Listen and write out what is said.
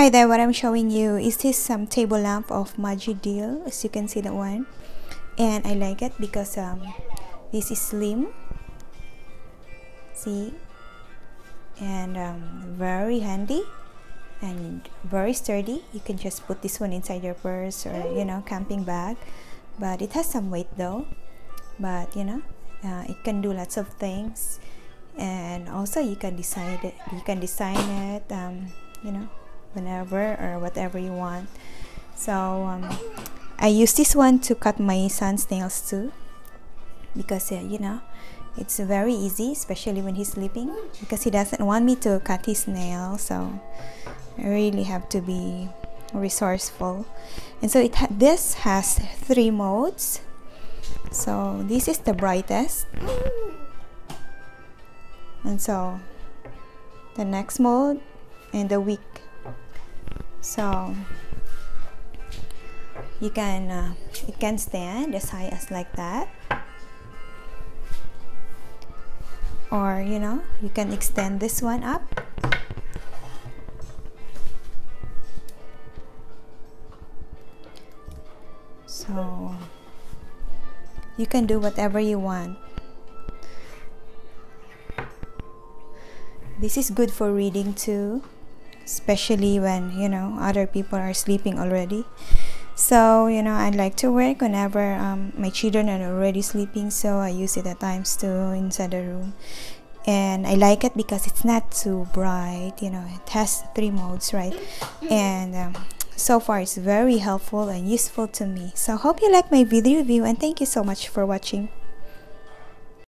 Hi there, what I'm showing you is this some um, table lamp of MagiDeal, as you can see that one. And I like it because um, this is slim. See? And um, very handy and very sturdy. You can just put this one inside your purse or, you know, camping bag. But it has some weight though. But, you know, uh, it can do lots of things and also you can decide it you can design it um, you know whenever or whatever you want. So um, I use this one to cut my son's nails too because uh, you know it's very easy especially when he's sleeping because he doesn't want me to cut his nails. So I really have to be resourceful. And so it ha this has three modes. So this is the brightest. And so the next mode and the weak so you can uh, it can stand as high as like that. Or you know you can extend this one up. So you can do whatever you want. This is good for reading too especially when you know other people are sleeping already. So you know I like to work whenever um, my children are already sleeping so I use it at times too inside the room. And I like it because it's not too bright you know it has three modes right? And um, so far it's very helpful and useful to me. So hope you like my video review and thank you so much for watching